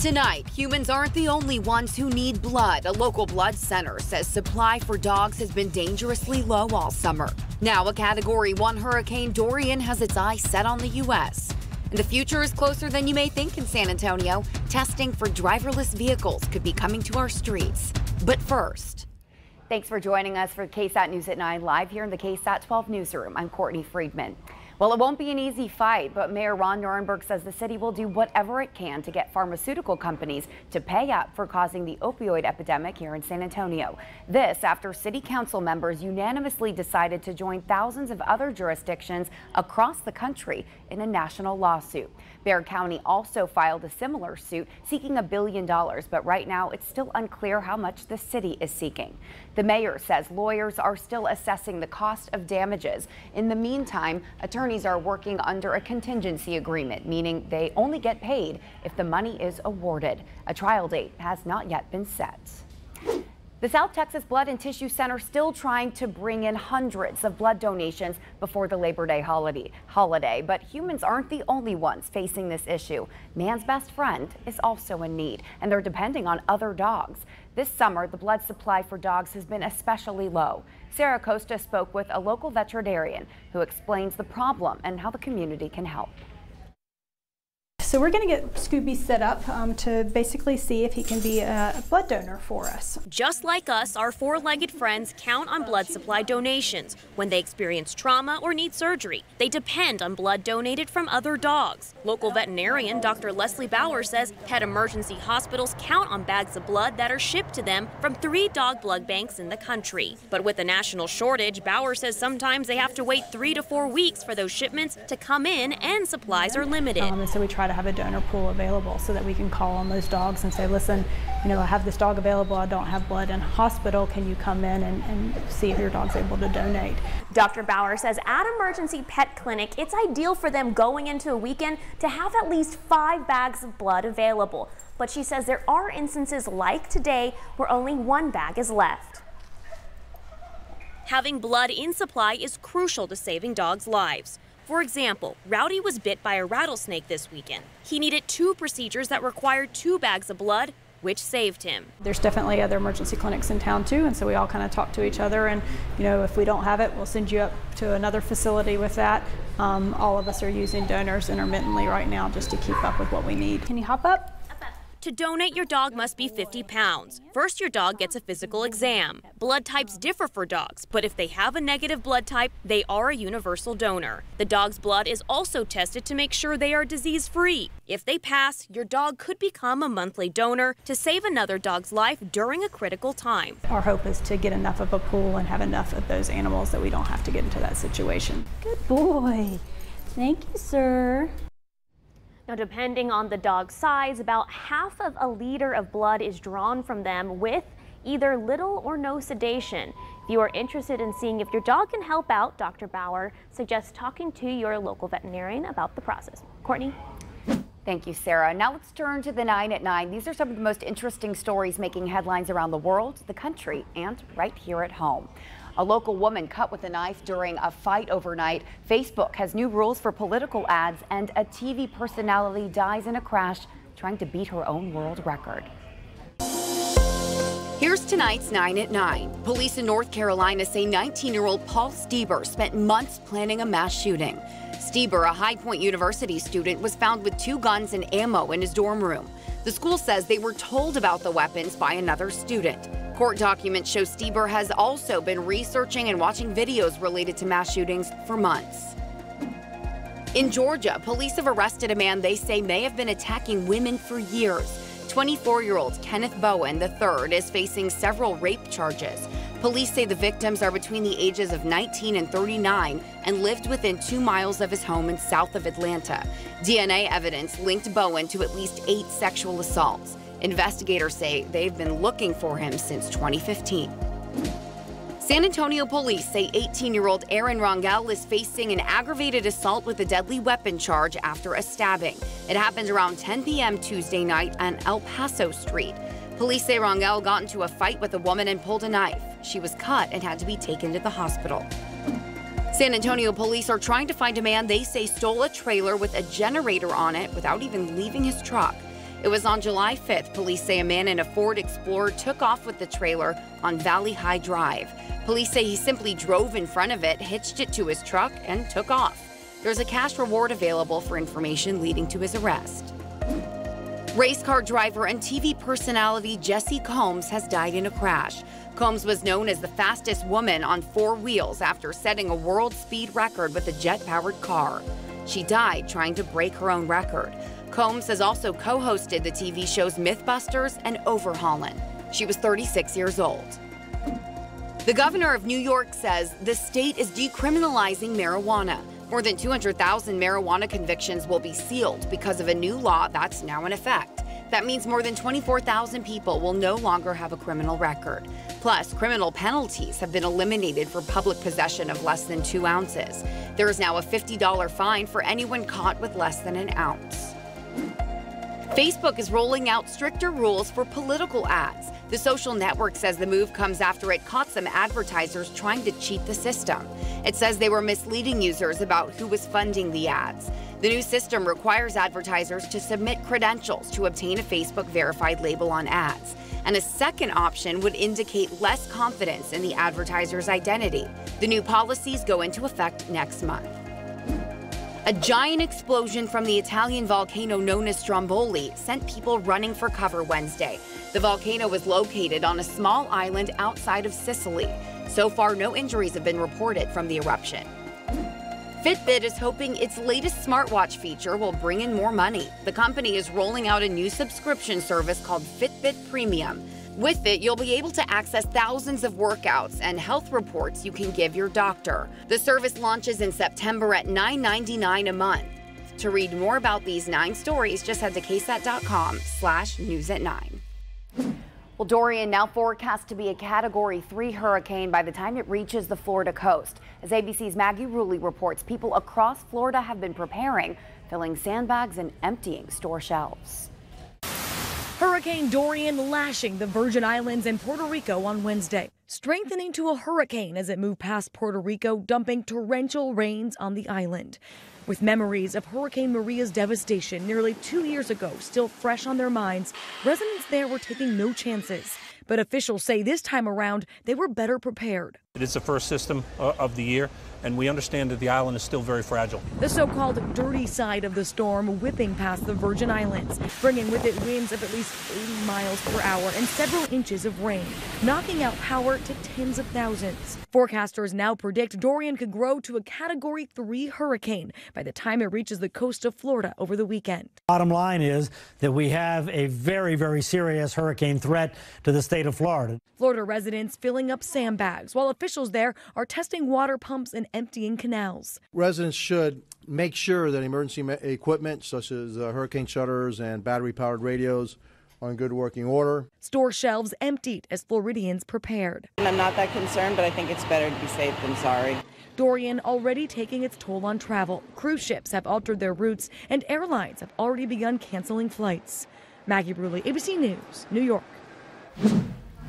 Tonight, humans aren't the only ones who need blood. A local blood center says supply for dogs has been dangerously low all summer. Now, a Category 1 Hurricane Dorian has its eyes set on the U.S. And the future is closer than you may think in San Antonio. Testing for driverless vehicles could be coming to our streets. But first, Thanks for joining us for KSAT News at 9 live here in the KSAT 12 newsroom. I'm Courtney Friedman. Well, it won't be an easy fight, but Mayor Ron Nirenberg says the city will do whatever it can to get pharmaceutical companies to pay up for causing the opioid epidemic here in San Antonio. This after city council members unanimously decided to join thousands of other jurisdictions across the country in a national lawsuit. Bexar County also filed a similar suit seeking a billion dollars, but right now it's still unclear how much the city is seeking. The mayor says lawyers are still assessing the cost of damages. In the meantime, attorneys are working under a contingency agreement, meaning they only get paid if the money is awarded. A trial date has not yet been set. The South Texas Blood and Tissue Center still trying to bring in hundreds of blood donations before the Labor Day holiday, holiday, but humans aren't the only ones facing this issue. Man's best friend is also in need, and they're depending on other dogs. This summer, the blood supply for dogs has been especially low. Sarah Costa spoke with a local veterinarian who explains the problem and how the community can help. So we're going to get Scooby set up um, to basically see if he can be a, blood donor for us. Just like us, our four-legged friends count on blood supply donations when they experience trauma or need surgery. They depend on blood donated from other dogs. Local veterinarian Dr. Leslie Bauer says pet emergency hospitals count on bags of blood that are shipped to them from three dog blood banks in the country. But with a national shortage, Bauer says sometimes they have to wait three to four weeks for those shipments to come in and supplies are limited. Um, and so we try to have a donor pool available so that we can call on those dogs and say, listen, you know, I have this dog available, I don't have blood in hospital, can you come in and, and see if your dog's able to donate? Dr. Bauer says at Emergency Pet Clinic, it's ideal for them going into a weekend to have at least five bags of blood available. But she says there are instances like today where only one bag is left. Having blood in supply is crucial to saving dogs' lives. For example, Rowdy was bit by a rattlesnake this weekend. He needed two procedures that required two bags of blood, which saved him. There's definitely other emergency clinics in town too, and so we all kind of talk to each other. And you know, if we don't have it, we'll send you up to another facility with that. Um, all of us are using donors intermittently right now just to keep up with what we need. Can you hop up? To donate, your dog must be 50 pounds. First, your dog gets a physical exam. Blood types differ for dogs, but if they have a negative blood type, they are a universal donor. The dog's blood is also tested to make sure they are disease free. If they pass, your dog could become a monthly donor to save another dog's life during a critical time. Our hope is to get enough of a pool and have enough of those animals that we don't have to get into that situation. Good boy. Thank you, sir. Now, depending on the dog's size, about half of a liter of blood is drawn from them with either little or no sedation. If you are interested in seeing if your dog can help out, Dr. Bauer suggests talking to your local veterinarian about the process. Courtney? Thank you, Sarah. Now let's turn to the 9 at 9. These are some of the most interesting stories making headlines around the world, the country, and right here at home. A local woman cut with a knife during a fight overnight. Facebook has new rules for political ads, and a TV personality dies in a crash trying to beat her own world record. Here's tonight's 9 at 9. Police in North Carolina say 19 year old Paul Steber spent months planning a mass shooting. Steber, a High Point University student, was found with two guns and ammo in his dorm room. The school says they were told about the weapons by another student. Court documents show Steber has also been researching and watching videos related to mass shootings for months. In Georgia, police have arrested a man they say may have been attacking women for years. 24 year old Kenneth Bowen III is facing several rape charges. Police say the victims are between the ages of 19 and 39 and lived within two miles of his home in south of Atlanta. DNA evidence linked Bowen to at least eight sexual assaults. Investigators say they've been looking for him since 2015. San Antonio police say 18 year old Aaron Rangel is facing an aggravated assault with a deadly weapon charge after a stabbing. It happened around 10 p.m. Tuesday night on El Paso Street. Police say Rangel got into a fight with a woman and pulled a knife. She was cut and had to be taken to the hospital. San Antonio police are trying to find a man they say stole a trailer with a generator on it without even leaving his truck. It was on July 5th, police say a man in a Ford Explorer took off with the trailer on Valley High Drive. Police say he simply drove in front of it, hitched it to his truck, and took off. There's a cash reward available for information leading to his arrest. Race car driver and TV personality Jessi Combs has died in a crash. Combs was known as the fastest woman on four wheels after setting a world speed record with a jet powered car. She died trying to break her own record. Combs has also co hosted the TV shows Mythbusters and Overhaulin'. She was 36 years old. The governor of New York says the state is decriminalizing marijuana. More than 200,000 marijuana convictions will be sealed because of a new law that's now in effect. That means more than 24,000 people will no longer have a criminal record. Plus, criminal penalties have been eliminated for public possession of less than two ounces. There is now a $50 fine for anyone caught with less than an ounce. Facebook is rolling out stricter rules for political ads. The social network says the move comes after it caught some advertisers trying to cheat the system. It says they were misleading users about who was funding the ads. The new system requires advertisers to submit credentials to obtain a Facebook verified label on ads. And a second option would indicate less confidence in the advertiser's identity. The new policies go into effect next month. A giant explosion from the Italian volcano known as Stromboli sent people running for cover Wednesday. The volcano was located on a small island outside of Sicily. So far, no injuries have been reported from the eruption. Fitbit is hoping its latest smartwatch feature will bring in more money. The company is rolling out a new subscription service called Fitbit Premium. With it, you'll be able to access thousands of workouts and health reports you can give your doctor. The service launches in September at $9.99 a month. To read more about these nine stories, just head to ksat.com slash news at 9. Well, Dorian now forecast to be a Category 3 hurricane by the time it reaches the Florida coast. As ABC's Maggie Rulli reports, people across Florida have been preparing, filling sandbags and emptying store shelves. Hurricane Dorian lashing the Virgin Islands and Puerto Rico on Wednesday, strengthening to a hurricane as it moved past Puerto Rico, dumping torrential rains on the island. With memories of Hurricane Maria's devastation nearly two years ago still fresh on their minds, residents there were taking no chances. But officials say this time around they were better prepared. It is the first system uh, of the year, and we understand that the island is still very fragile. The so called dirty side of the storm whipping past the Virgin Islands, bringing with it winds of at least 80 miles per hour and several inches of rain, knocking out power to tens of thousands. Forecasters now predict Dorian could grow to a Category 3 hurricane by the time it reaches the coast of Florida over the weekend. Bottom line is that we have a very, very serious hurricane threat to the state of Florida. Florida residents filling up sandbags while officials there are testing water pumps and emptying canals. Residents should make sure that emergency equipment such as uh, hurricane shutters and battery powered radios are in good working order. Store shelves emptied as Floridians prepared. I'm not that concerned, but I think it's better to be safe than sorry. Dorian already taking its toll on travel. Cruise ships have altered their routes, and airlines have already begun canceling flights. Maggie Rulli, ABC News, New York.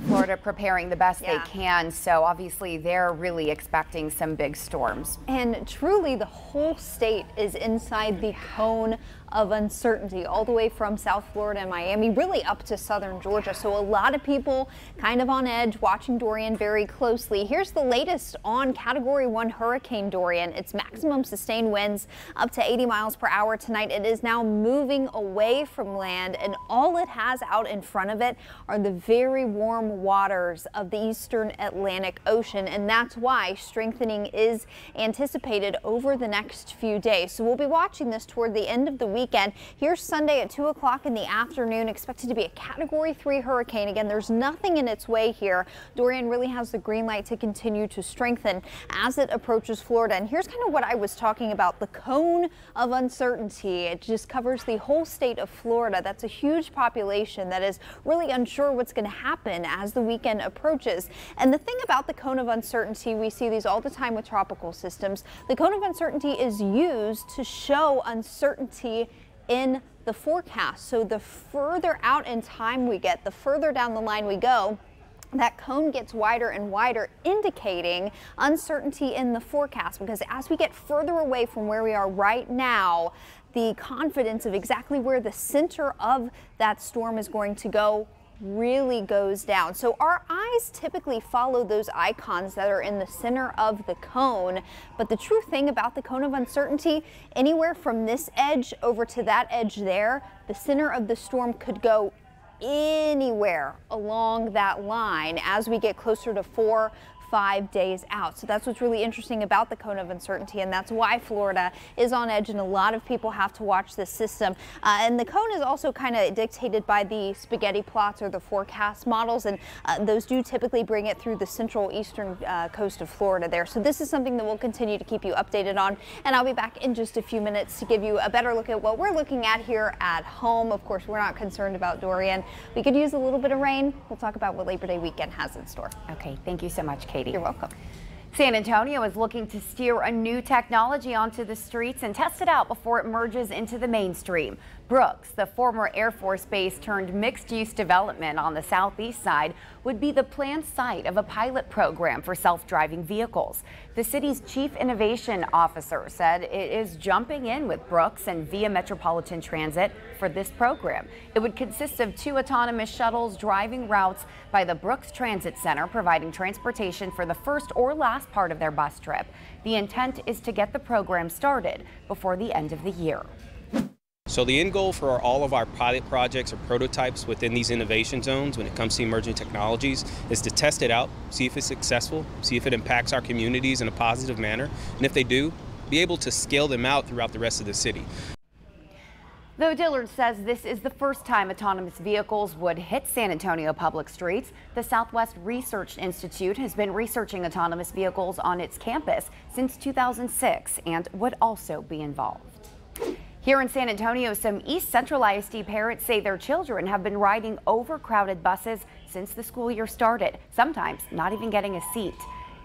Florida preparing the best yeah. they can, so obviously they're really expecting some big storms. And truly, the whole state is inside the cone of uncertainty all the way from South Florida and Miami, really up to southern Georgia. So a lot of people kind of on edge watching Dorian very closely. Here's the latest on Category 1 Hurricane Dorian. Its maximum sustained winds up to 80 miles per hour tonight. It is now moving away from land and all it has out in front of it are the very warm waters of the eastern Atlantic Ocean and that's why strengthening is anticipated over the next few days. So we'll be watching this toward the end of the week weekend. Here's Sunday at 2 o'clock in the afternoon, expected to be a Category 3 hurricane. Again, there's nothing in its way here. Dorian really has the green light to continue to strengthen as it approaches Florida. And here's kind of what I was talking about, the cone of uncertainty. It just covers the whole state of Florida. That's a huge population that is really unsure what's going to happen as the weekend approaches. And the thing about the cone of uncertainty, we see these all the time with tropical systems. The cone of uncertainty is used to show uncertainty in the forecast. So the further out in time we get, the further down the line we go, that cone gets wider and wider, indicating uncertainty in the forecast because as we get further away from where we are right now, the confidence of exactly where the center of that storm is going to go really goes down. So our eyes typically follow those icons that are in the center of the cone. But the true thing about the cone of uncertainty, anywhere from this edge over to that edge there, the center of the storm could go anywhere along that line as we get closer to four five days out. So that's what's really interesting about the cone of uncertainty, and that's why Florida is on edge, and a lot of people have to watch this system. Uh, and the cone is also kind of dictated by the spaghetti plots or the forecast models, and uh, those do typically bring it through the central eastern uh, coast of Florida there. So this is something that we'll continue to keep you updated on, and I'll be back in just a few minutes to give you a better look at what we're looking at here at home. Of course, we're not concerned about Dorian. We could use a little bit of rain. We'll talk about what Labor Day weekend has in store. Okay, thank you so much, Kate. Katie. You're welcome. San Antonio is looking to steer a new technology onto the streets and test it out before it merges into the mainstream. Brooks, the former Air Force Base turned mixed-use development on the southeast side, would be the planned site of a pilot program for self-driving vehicles. The city's chief innovation officer said it is jumping in with Brooks and Via Metropolitan Transit for this program. It would consist of two autonomous shuttles driving routes by the Brooks Transit Center, providing transportation for the first or last part of their bus trip. The intent is to get the program started before the end of the year. So the end goal for all of our pilot projects or prototypes within these innovation zones when it comes to emerging technologies is to test it out, see if it's successful, see if it impacts our communities in a positive manner, and if they do, be able to scale them out throughout the rest of the city. Though Dillard says this is the first time autonomous vehicles would hit San Antonio public streets, the Southwest Research Institute has been researching autonomous vehicles on its campus since 2006 and would also be involved. Here in San Antonio, some East Central ISD parents say their children have been riding overcrowded buses since the school year started, sometimes not even getting a seat.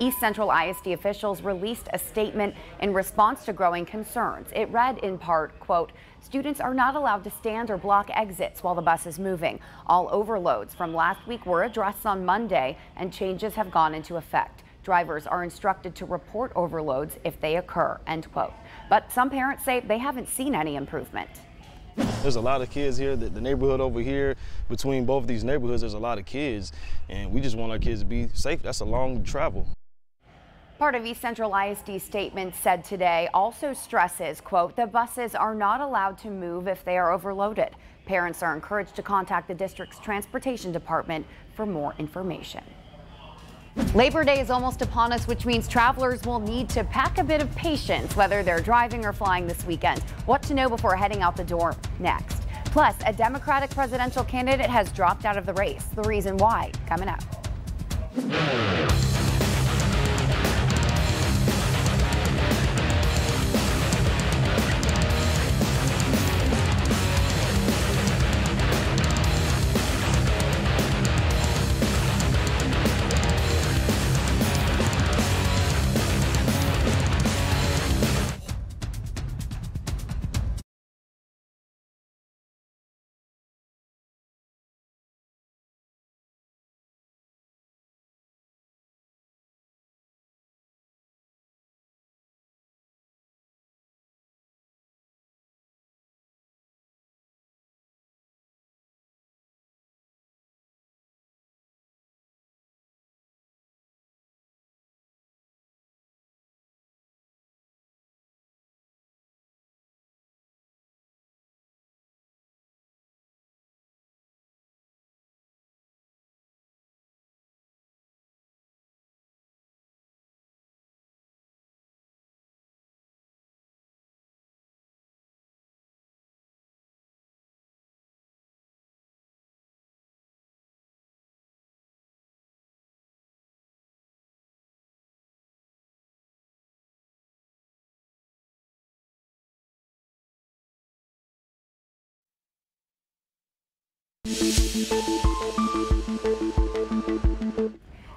East Central ISD officials released a statement in response to growing concerns. It read in part, quote, students are not allowed to stand or block exits while the bus is moving. All overloads from last week were addressed on Monday and changes have gone into effect. Drivers are instructed to report overloads if they occur, end quote. But some parents say they haven't seen any improvement. There's a lot of kids here. The, the neighborhood over here, between both of these neighborhoods, there's a lot of kids, and we just want our kids to be safe. That's a long travel. Part of East Central ISD statement said today also stresses, quote, the buses are not allowed to move if they are overloaded. Parents are encouraged to contact the district's transportation department for more information. Labor Day is almost upon us, which means travelers will need to pack a bit of patience, whether they're driving or flying this weekend. What to know before heading out the door next. Plus, a Democratic presidential candidate has dropped out of the race. The reason why, coming up.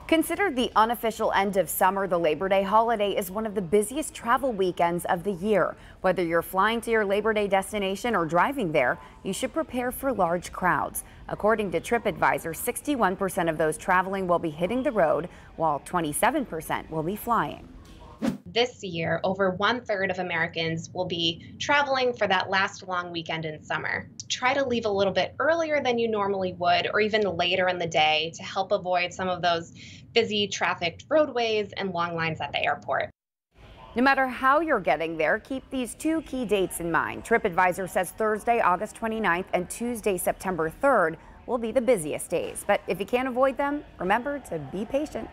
Considered the unofficial end of summer, the Labor Day holiday is one of the busiest travel weekends of the year. Whether you're flying to your Labor Day destination or driving there, you should prepare for large crowds. According to TripAdvisor, 61% of those traveling will be hitting the road, while 27% will be flying. This year, over one third of Americans will be traveling for that last long weekend in summer. Try to leave a little bit earlier than you normally would, or even later in the day to help avoid some of those busy trafficked roadways and long lines at the airport. No matter how you're getting there, keep these two key dates in mind. TripAdvisor says Thursday, August 29th and Tuesday, September 3rd will be the busiest days. But if you can't avoid them, remember to be patient.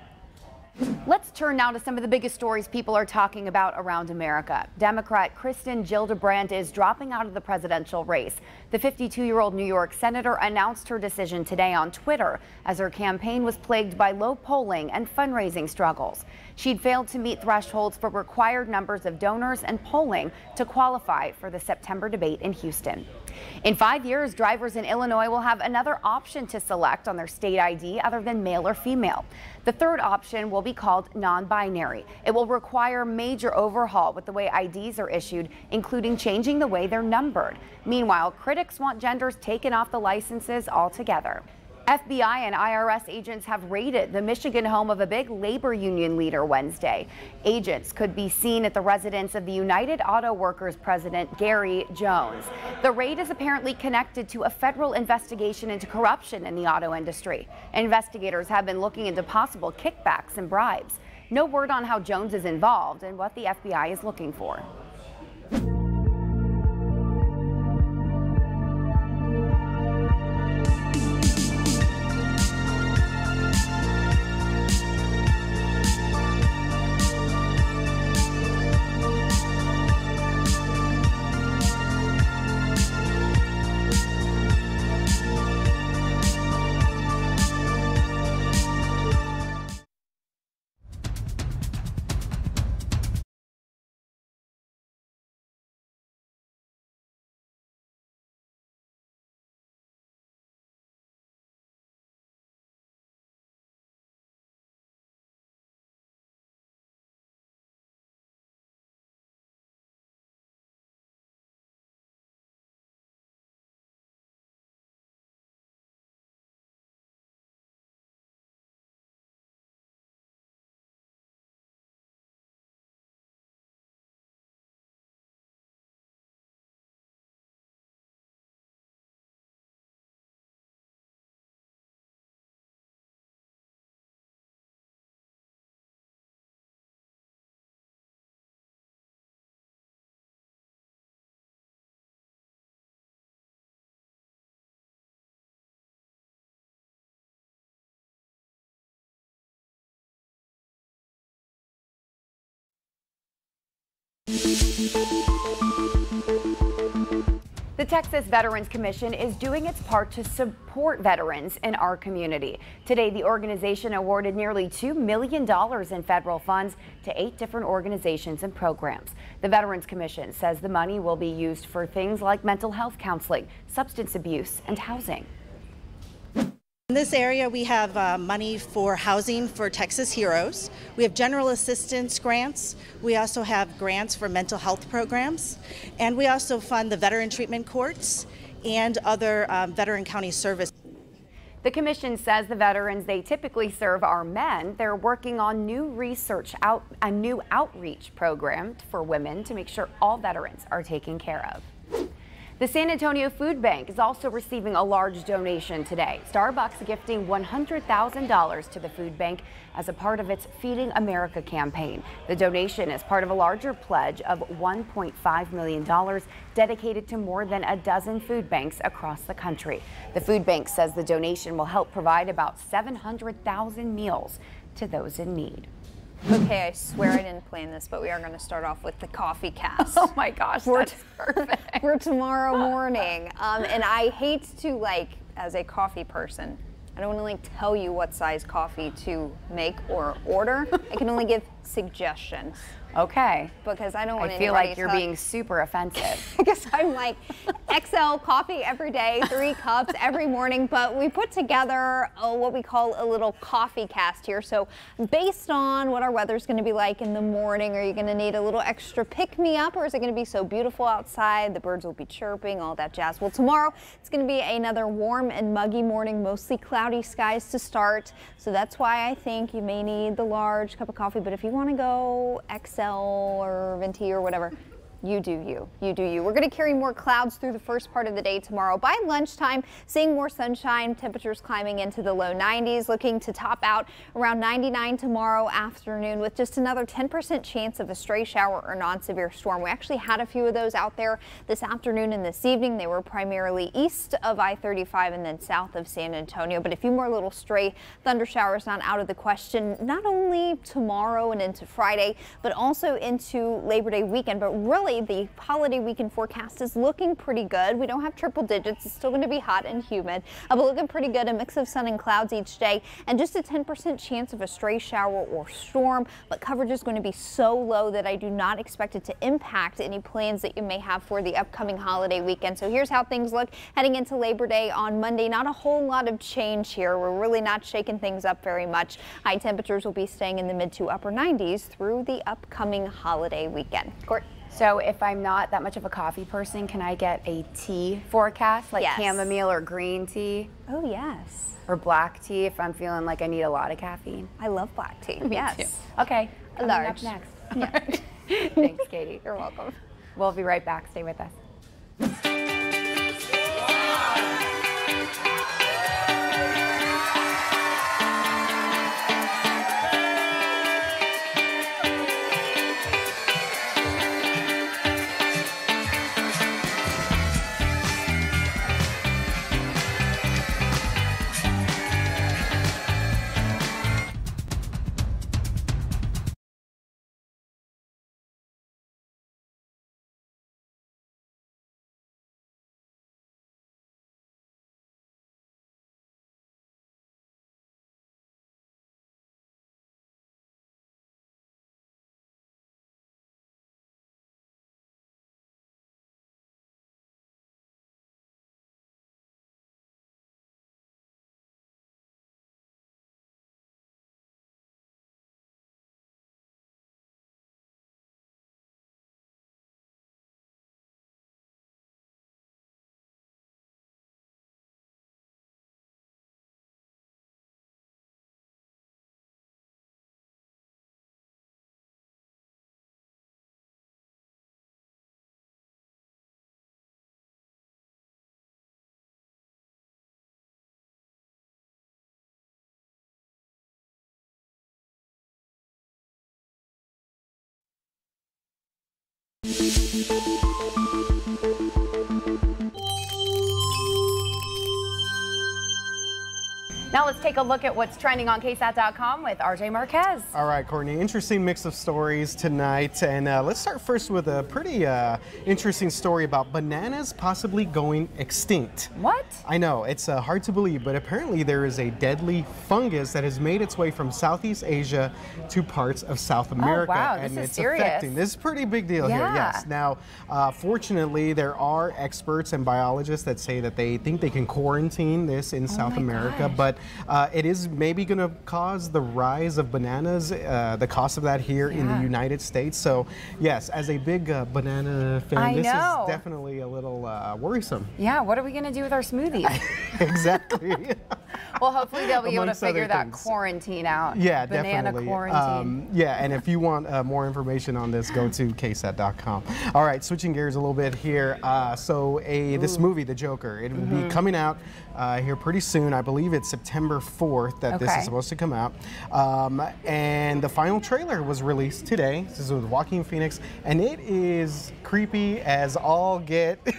Let's turn now to some of the biggest stories people are talking about around America. Democrat Kirsten Gillibrand is dropping out of the presidential race. The 52-year-old New York senator announced her decision today on Twitter as her campaign was plagued by low polling and fundraising struggles. She'd failed to meet thresholds for required numbers of donors and polling to qualify for the September debate in Houston. In five years, drivers in Illinois will have another option to select on their state ID other than male or female. The third option will be called non-binary. It will require major overhaul with the way IDs are issued, including changing the way they're numbered. Meanwhile, critics want genders taken off the licenses altogether. FBI and IRS agents have raided the Michigan home of a big labor union leader Wednesday. Agents could be seen at the residence of the United Auto Workers president, Gary Jones. The raid is apparently connected to a federal investigation into corruption in the auto industry. Investigators have been looking into possible kickbacks and bribes. No word on how Jones is involved and what the FBI is looking for. The Texas Veterans Commission is doing its part to support veterans in our community. Today, the organization awarded nearly $2 million in federal funds to eight different organizations and programs. The Veterans Commission says the money will be used for things like mental health counseling, substance abuse, and housing. In this area, we have uh, money for housing for Texas Heroes. We have general assistance grants. We also have grants for mental health programs. And we also fund the veteran treatment courts and other um, veteran county service. The commission says the veterans they typically serve are men. They're working on new research out a new outreach program for women to make sure all veterans are taken care of. The San Antonio Food Bank is also receiving a large donation today. Starbucks gifting $100,000 to the food bank as a part of its Feeding America campaign. The donation is part of a larger pledge of $1.5 million dedicated to more than a dozen food banks across the country. The food bank says the donation will help provide about 700,000 meals to those in need. Okay, I swear I didn't plan this, but we are going to start off with the coffee cast. Oh my gosh, for, that's perfect. for tomorrow morning. Um, and I hate to like, as a coffee person, I don't want to like tell you what size coffee to make or order. I can only give suggestions. Okay. Because I don't want I feel like you're to- being super offensive. because I'm like XL coffee every day, three cups every morning. But we put together uh, what we call a little coffee cast here. So based on what our weather's going to be like in the morning, are you going to need a little extra pick me up, or is it going to be so beautiful outside? The birds will be chirping, all that jazz. Well, tomorrow it's going to be another warm and muggy morning, mostly cloudy skies to start. So that's why I think you may need the large cup of coffee. But if you want to go XL XL or Venti or whatever. You do you. You do you. We're going to carry more clouds through the first part of the day tomorrow. By lunchtime, seeing more sunshine, temperatures climbing into the low 90s, looking to top out around 99 tomorrow afternoon with just another 10% chance of a stray shower or non-severe storm. We actually had a few of those out there this afternoon and this evening. They were primarily east of I-35 and then south of San Antonio, but a few more little stray thunder showers not out of the question, not only tomorrow and into Friday, but also into Labor Day weekend, but really the holiday weekend forecast is looking pretty good. We don't have triple digits. It's still going to be hot and humid, uh, but looking pretty good. A mix of sun and clouds each day and just a 10% chance of a stray shower or storm. But coverage is going to be so low that I do not expect it to impact any plans that you may have for the upcoming holiday weekend. So here's how things look heading into Labor Day on Monday. Not a whole lot of change here. We're really not shaking things up very much. High temperatures will be staying in the mid to upper 90s through the upcoming holiday weekend. Court. So if I'm not that much of a coffee person, can I get a tea forecast, like Yes. chamomile or green tea? Oh, yes. Or black tea if I'm feeling like I need a lot of caffeine. I love black tea. Yes. too. Okay. A coming up large. next. Yeah. Thanks, Katie. You're welcome. We'll be right back. Stay with us. Thank you. Now let's take a look at what's trending on KSAT.com with RJ Marquez. All right, Courtney, interesting mix of stories tonight. And uh, let's start first with a pretty uh, interesting story about bananas possibly going extinct. What? I know, it's uh, hard to believe, but apparently there is a deadly fungus that has made its way from Southeast Asia to parts of South America. Oh, wow, this and is it's serious. affecting. This is a pretty big deal here, yes. Now, uh, fortunately, there are experts and biologists that say that they think they can quarantine this in South Oh my America, gosh. but uh, it is maybe going to cause the rise of bananas, uh, the cost of that here in the United States. So, yes, as a big uh, banana fan, I this know. is definitely a little uh, worrisome. Yeah, what are we going to do with our smoothies? exactly. well, hopefully they'll be able to figure that quarantine out. Yeah, Banana definitely. quarantine. Um, yeah, and if you want uh, more information on this, go to ksat.com. All right, switching gears a little bit here. Uh, so, a this movie, The Joker, it will be Mhm. coming out uh, here pretty soon. I believe it's September 4th that this is supposed to come out. Um, and the final trailer was released today. This is with Joaquin Phoenix, and it is creepy as all get.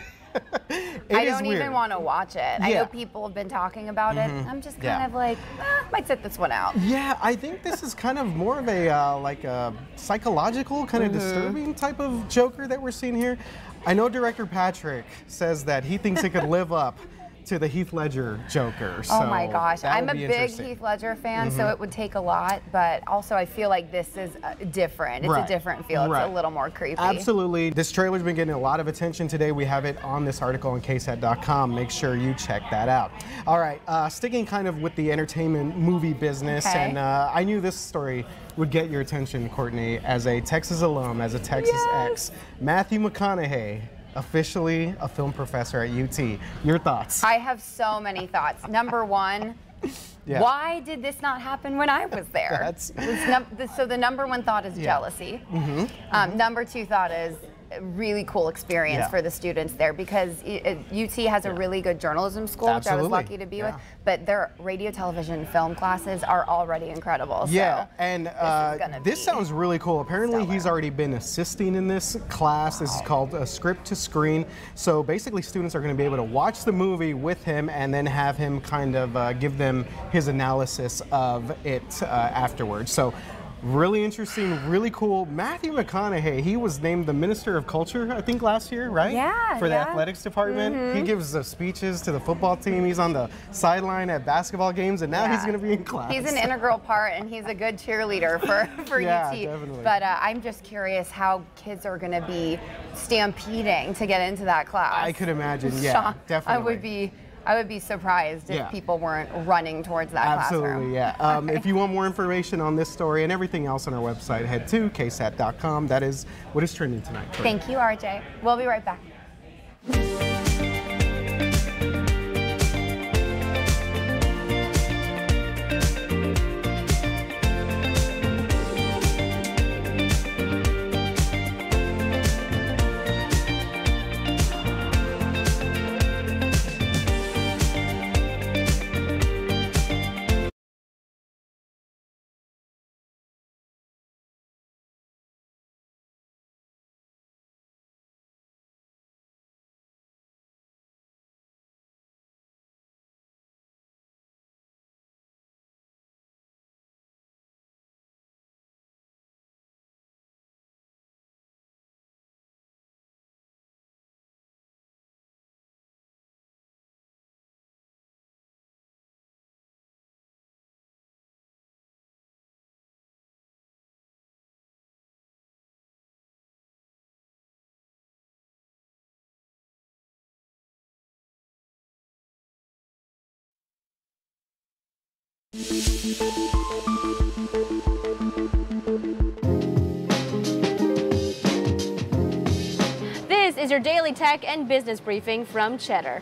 It I don't weird. even want to watch it. I know people have been talking about Mhm. it. I'm just kind Yeah. of like, eh, might sit this one out. Yeah, I think this is kind of more of a uh, like a psychological kind of Mhm. disturbing type of Joker that we're seeing here. I know director Patrick says that he thinks it could live up to the Heath Ledger Joker. oh my gosh, I'm a big. Heath Ledger fan, so Mhm. it would take a lot. But also, I feel like this is uh, different. It's Right. a different feel. It's Right. a little more creepy. Absolutely. This trailer's been getting a lot of attention today. We have it on this article on ksat.com. Make sure you check that out. All right, uh, sticking kind of with the entertainment movie business, Okay. and uh, I knew this story would get your attention, Courtney, as a Texas alum, as a Texas ex. Matthew McConaughey, officially a film professor at UT. Your thoughts? I have so many thoughts. Number one, Yeah. Why did this not happen when I was there? That's- num- this- so the number one thought is Yeah. jealousy. Mhm. Um, number two thought is really cool experience Yeah. for the students there because UT has a really good journalism school, which I was lucky to be with. But their radio, television, film classes are already incredible. Yeah, so and uh, this, sounds really cool. Apparently, he's already been assisting in this class. This is called a script to screen. So basically, students are going to be able to watch the movie with him and then have him kind of uh, give them his analysis of it uh, afterwards. So. Really interesting, really cool. Matthew McConaughey, he was named the Minister of Culture, I think, last year, right? Yeah, For the yeah. athletics department. He Mhm. gives uh, speeches to the football team. He's on the sideline at basketball games, and now he's going to be in class. He's an integral part, and he's a good cheerleader for, for Yeah, UT. definitely. But uh, I'm just curious how kids are going to be stampeding to get into that class. I could imagine, yeah, Sean, I definitely. would be, I would be surprised if Yeah. people weren't running towards that Absolutely, classroom. yeah. Um, if you want more information on this story and everything else on our website, head to ksat.com. That is what is trending tonight. Thank you, RJ. We'll be right back. This is your daily tech and business briefing from Cheddar.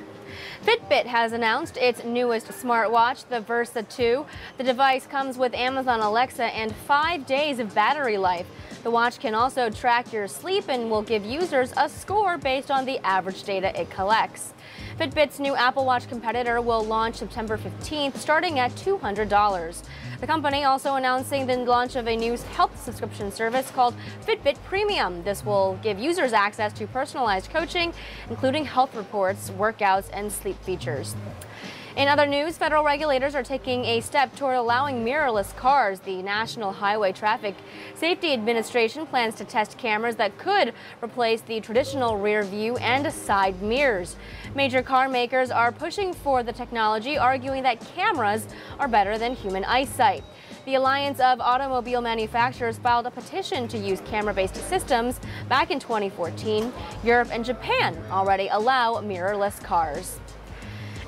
Fitbit has announced its newest smartwatch, the Versa 2. The device comes with Amazon Alexa and five days of battery life. The watch can also track your sleep and will give users a score based on the average data it collects. Fitbit's new Apple Watch competitor will launch September 15th, starting at $200. The company also announcing the launch of a new health subscription service called Fitbit Premium. This will give users access to personalized coaching, including health reports, workouts, and sleep features. In other news, federal regulators are taking a step toward allowing mirrorless cars. The National Highway Traffic Safety Administration plans to test cameras that could replace the traditional rear view and side mirrors. Major car makers are pushing for the technology, arguing that cameras are better than human eyesight. The Alliance of Automobile Manufacturers filed a petition to use camera-based systems back in 2014. Europe and Japan already allow mirrorless cars.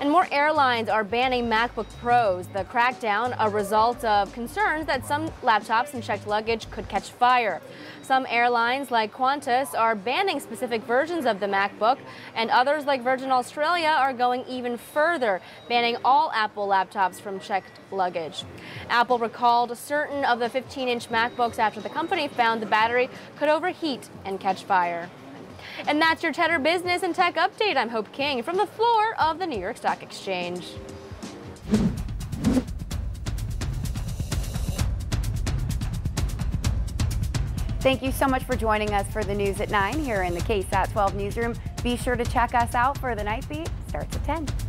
And more airlines are banning MacBook Pros. The crackdown a result of concerns that some laptops and checked luggage could catch fire. Some airlines like Qantas are banning specific versions of the MacBook, and others like Virgin Australia are going even further, banning all Apple laptops from checked luggage. Apple recalled certain of the 15-inch MacBooks after the company found the battery could overheat and catch fire. And that's your Cheddar Business and Tech Update. I'm Hope King from the floor of the New York Stock Exchange. Thank you so much for joining us for the news at 9 here in the KSAT 12 newsroom. Be sure to check us out for the night beat. Starts at 10.